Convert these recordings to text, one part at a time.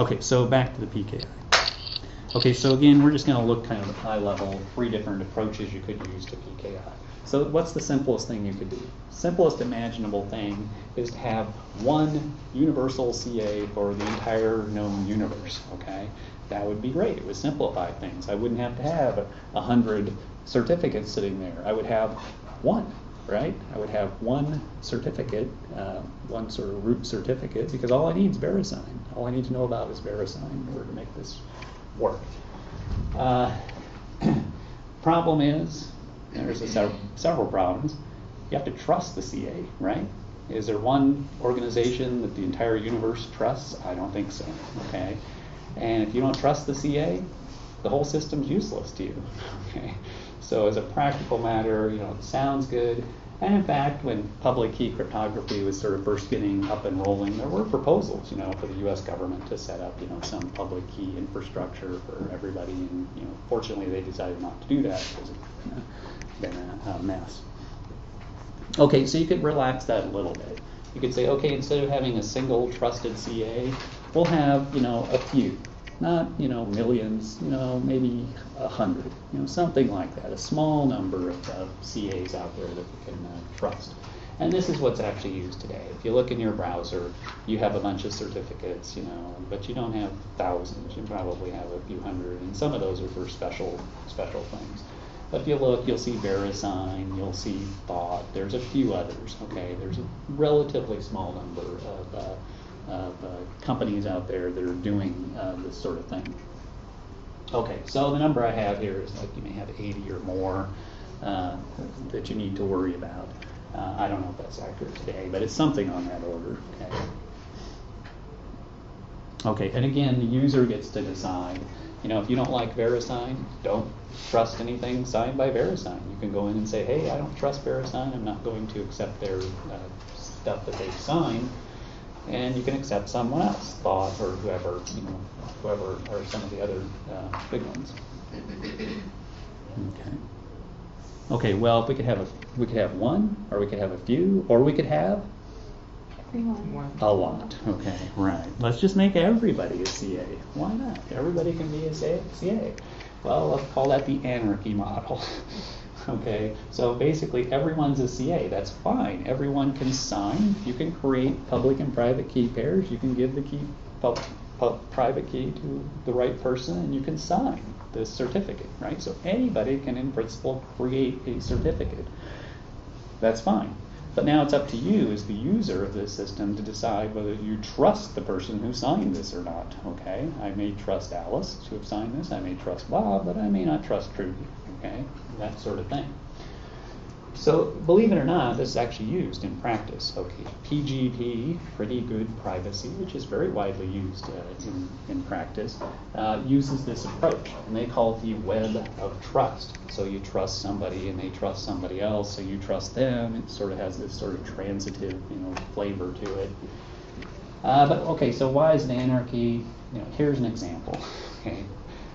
Okay, so back to the PKI. Okay, so again, we're just going to look kind of high level, three different approaches you could use to PKI. So what's the simplest thing you could do? Simplest imaginable thing is to have one universal CA for the entire known universe, okay? That would be great. It would simplify things. I wouldn't have to have a hundred certificates sitting there. I would have one, right? I would have one certificate, uh, one sort of root certificate, because all I need is VeriSign. All I need to know about is VeriSign in order to make this work. Uh, problem is, there's several, several problems. You have to trust the CA, right? Is there one organization that the entire universe trusts? I don't think so. Okay, and if you don't trust the CA, the whole system's useless to you. Okay, so as a practical matter, you know, it sounds good. And in fact, when public key cryptography was sort of first getting up and rolling, there were proposals, you know, for the U.S. government to set up, you know, some public key infrastructure for everybody. And you know, fortunately, they decided not to do that because it's been a, a mess. Okay, so you could relax that a little bit. You could say, okay, instead of having a single trusted CA, we'll have, you know, a few not you know millions, you know maybe a hundred, you know something like that, a small number of uh, CAs out there that we can uh, trust. And this is what's actually used today. If you look in your browser, you have a bunch of certificates, you know, but you don't have thousands. You probably have a few hundred, and some of those are for special special things. But if you look, you'll see VeriSign, you'll see Thawte. There's a few others. Okay, there's a relatively small number of uh, of uh, companies out there that are doing uh, this sort of thing. Okay, so the number I have here is like you may have 80 or more uh, that you need to worry about. Uh, I don't know if that's accurate today, but it's something on that order. Okay. Okay, and again, the user gets to decide. You know, if you don't like VeriSign, don't trust anything signed by VeriSign. You can go in and say, hey, I don't trust VeriSign. I'm not going to accept their uh, stuff that they've signed and you can accept someone else, Thawte or whoever, you know, whoever are some of the other uh, big ones. Okay. Okay. Well, if we could have a, we could have one, or we could have a few, or we could have Everyone. a lot. Okay. Right. Let's just make everybody a CA. Why not? Everybody can be a CA. Well, let's call that the anarchy model. Okay, so basically everyone's a CA. That's fine. Everyone can sign. You can create public and private key pairs. You can give the key pub, pub, private key to the right person, and you can sign the certificate, right? So anybody can, in principle, create a certificate. That's fine. But now it's up to you as the user of this system to decide whether you trust the person who signed this or not. Okay, I may trust Alice to have signed this. I may trust Bob, but I may not trust Trudy. Okay, that sort of thing. So believe it or not, this is actually used in practice. Okay, PGP, pretty good privacy, which is very widely used uh, in, in practice, uh, uses this approach, and they call it the web of trust. So you trust somebody, and they trust somebody else, so you trust them. It sort of has this sort of transitive, you know, flavor to it. Uh, but okay, so why is it anarchy? You know, here's an example. Okay,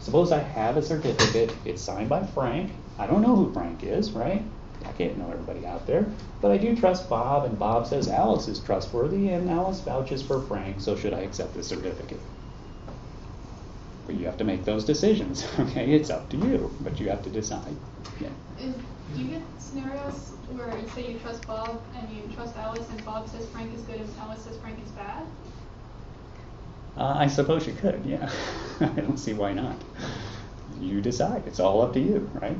suppose I have a certificate. It's signed by Frank. I don't know who Frank is, right? I can't know everybody out there, but I do trust Bob, and Bob says Alice is trustworthy, and Alice vouches for Frank, so should I accept the certificate? But you have to make those decisions, okay? It's up to you, but you have to decide. Yeah. Do you get scenarios where you say you trust Bob and you trust Alice, and Bob says Frank is good and Alice says Frank is bad? Uh, I suppose you could, yeah. I don't see why not. You decide. It's all up to you, right?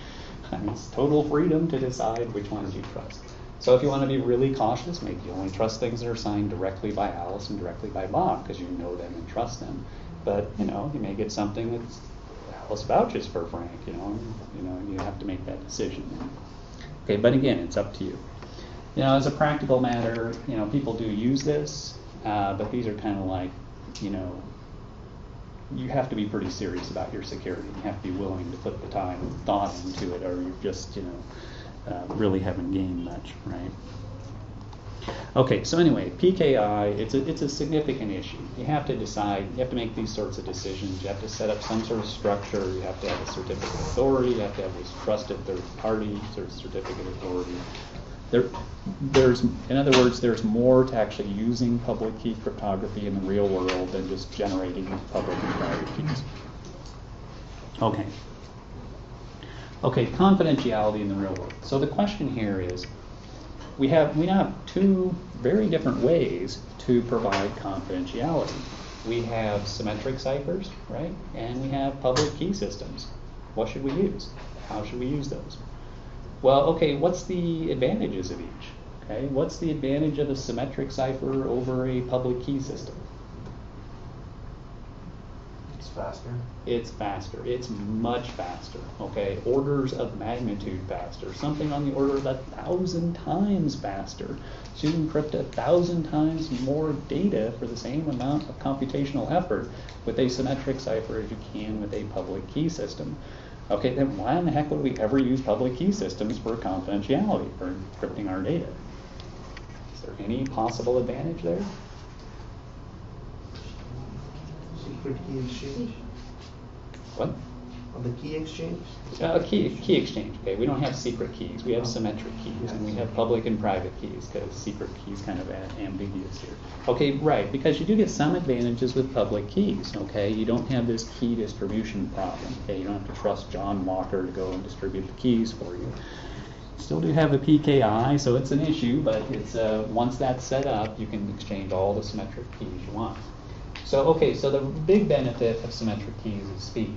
I mean, it's total freedom to decide which ones you trust. So if you want to be really cautious, maybe you only trust things that are signed directly by Alice and directly by Bob because you know them and trust them. But you know, you may get something that's Alice vouches for Frank. You know, and, you know, you have to make that decision. Okay, but again, it's up to you. You know, as a practical matter, you know, people do use this, uh, but these are kind of like, you know, you have to be pretty serious about your security. You have to be willing to put the time and thought into it, or you just, you know, uh, really haven't gained much, right? Okay, so anyway, PKI, it's a, it's a significant issue. You have to decide, you have to make these sorts of decisions. You have to set up some sort of structure. You have to have a certificate of authority. You have to have this trusted third party sort of certificate of authority. There, there's, in other words, there's more to actually using public key cryptography in the real world than just generating public and private keys. Okay. Okay, confidentiality in the real world. So the question here is, we have we now have two very different ways to provide confidentiality. We have symmetric ciphers, right? And we have public key systems. What should we use? How should we use those? Well, okay, what's the advantages of each? Okay, what's the advantage of a symmetric cipher over a public key system? It's faster. It's faster. It's much faster. Okay, orders of magnitude faster. Something on the order of a thousand times faster. So you can encrypt a thousand times more data for the same amount of computational effort with a symmetric cipher as you can with a public key system. Okay, then why in the heck would we ever use public key systems for confidentiality, for encrypting our data? Is there any possible advantage there? Secret key exchange. What? On the key exchange. Uh, key, key exchange, okay, we don't have secret keys, we have symmetric keys, and we have public and private keys, because secret keys kind of ambiguous here. Okay, right, because you do get some advantages with public keys, okay, you don't have this key distribution problem, okay, you don't have to trust John Walker to go and distribute the keys for you. Still do have a PKI, so it's an issue, but it's, uh, once that's set up, you can exchange all the symmetric keys you want. So, okay, so the big benefit of symmetric keys is speed.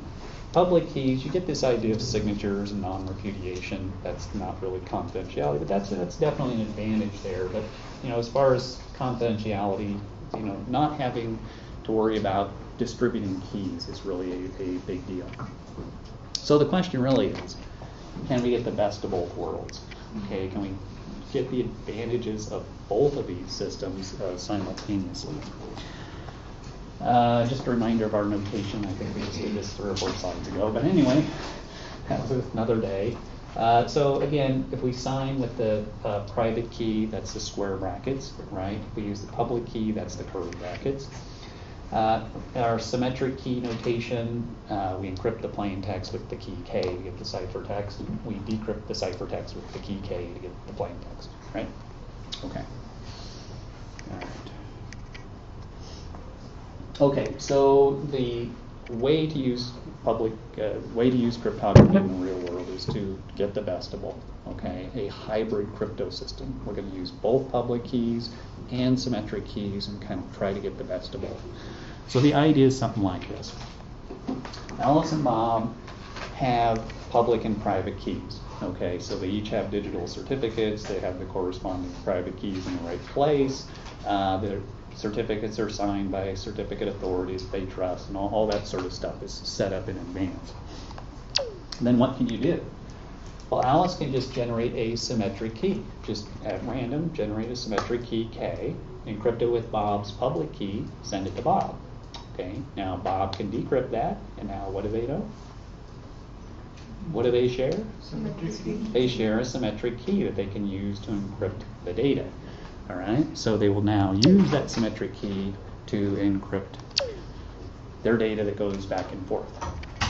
Public keys, you get this idea of signatures and non-repudiation. That's not really confidentiality, but that's that's definitely an advantage there. But you know, as far as confidentiality, you know, not having to worry about distributing keys is really a, a big deal. So the question really is, can we get the best of both worlds? Okay, can we get the advantages of both of these systems uh, simultaneously? Uh, just a reminder of our notation. I think we just did this three or four slides ago. But anyway, that was another day. Uh, so again, if we sign with the uh, private key, that's the square brackets, right? If we use the public key, that's the curly brackets. Uh, our symmetric key notation, uh, we encrypt the plain text with the key K to get the ciphertext. We decrypt the ciphertext with the key K to get the plain text, right? Okay. All right. Okay, so the way to use public, uh, way to use cryptography in the real world is to get the best of both. Okay, a hybrid crypto system. We're going to use both public keys and symmetric keys and kind of try to get the best of both. So the idea is something like this. Alice and Bob have public and private keys. Okay, so they each have digital certificates. They have the corresponding private keys in the right place. Uh, their certificates are signed by certificate authorities they trust, and all, all that sort of stuff is set up in advance. then what can you do? Well, Alice can just generate a symmetric key. Just at random, generate a symmetric key K, encrypt it with Bob's public key, send it to Bob. Okay, now Bob can decrypt that, and now what do they know? What do they share? Symmetric key. They share a symmetric key that they can use to encrypt the data. All right, so they will now use that symmetric key to encrypt their data that goes back and forth.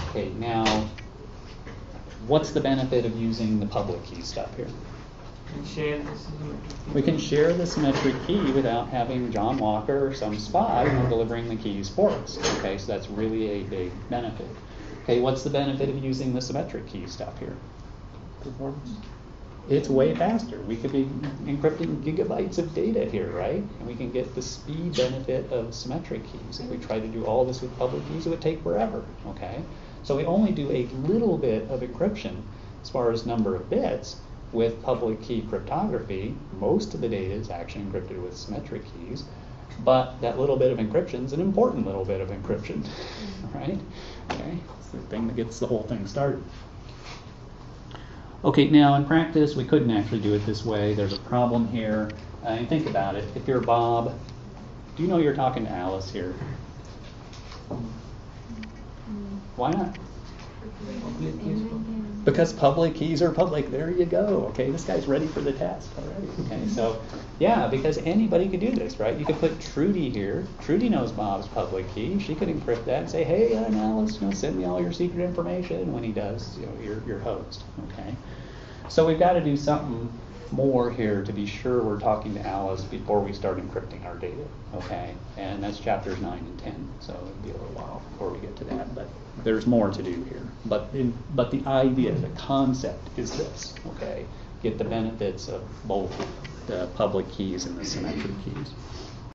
Okay, now, what's the benefit of using the public key stuff here? And share the symmetric We can share the symmetric key without having John Walker or some spy delivering the keys for us. Okay, so that's really a big benefit. Okay, what's the benefit of using the symmetric key stuff here? Performance. It's way faster. We could be encrypting gigabytes of data here, right? And we can get the speed benefit of symmetric keys. If we try to do all this with public keys, it would take forever, okay? So we only do a little bit of encryption as far as number of bits with public key cryptography. Most of the data is actually encrypted with symmetric keys, but that little bit of encryption is an important little bit of encryption, right? Okay, it's the thing that gets the whole thing started. Okay, now in practice, we couldn't actually do it this way. There's a problem here. Uh, and think about it. If you're Bob, do you know you're talking to Alice here? Why not? Because public keys are public. There you go. Okay, this guy's ready for the test already. Okay, so yeah, because anybody could do this, right? You could put Trudy here. Trudy knows Bob's public key. She could encrypt that and say, "Hey, uh, I'm Alice. You know, send me all your secret information." When he does, you know, your your host. Okay, so we've got to do something more here to be sure we're talking to Alice before we start encrypting our data, okay? And that's chapters nine and ten, so it'll be a little while before we get to that, but there's more to do here. But in, but the idea, the concept is this, okay? Get the benefits of both the public keys and the symmetric keys.